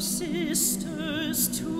sisters too.